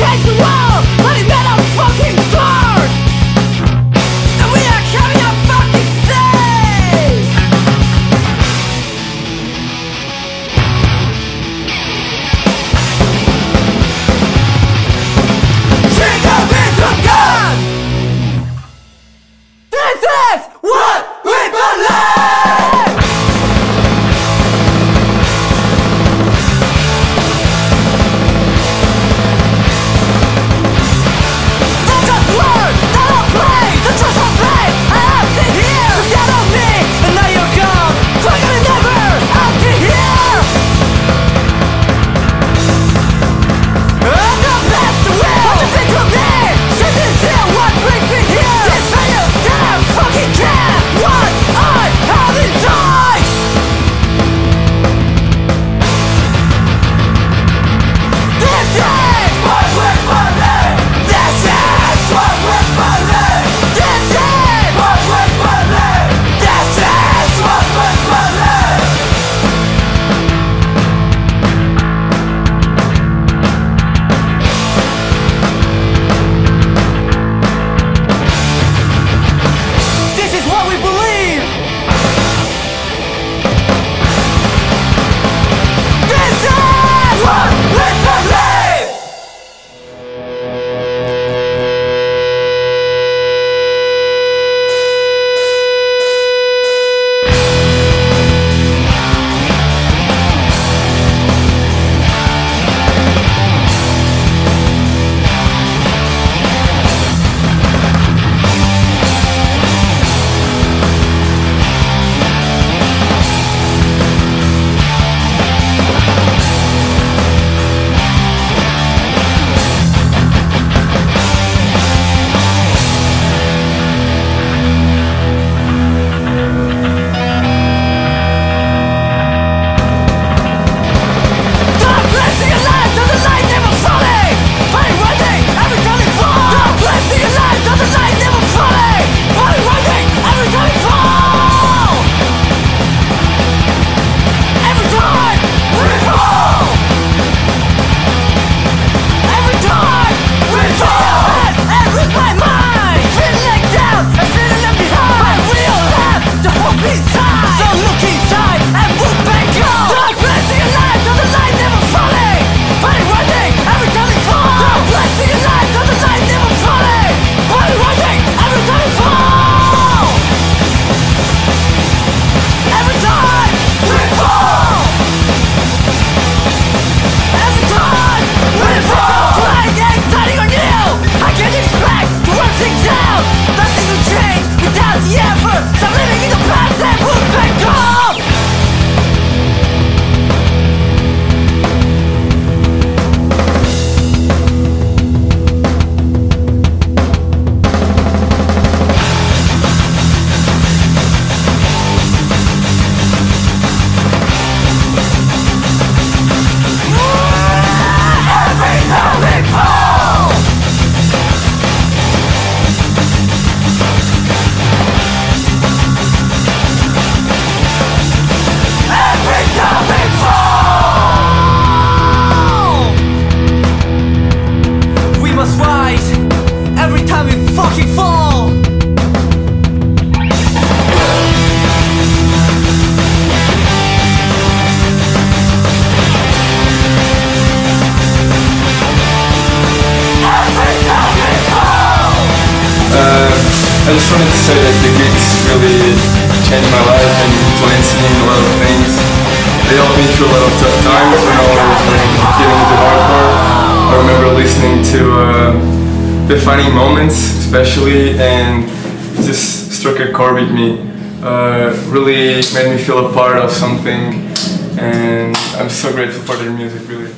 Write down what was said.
Take the world just wanted to say that the Geeks really changed my life and influenced me in a lot of things. They helped me through a lot of tough times when I was like, getting into hardcore. I remember listening to uh, the funny moments, especially, and just struck a chord with me. Uh, really made me feel a part of something, and I'm so grateful for their music, really.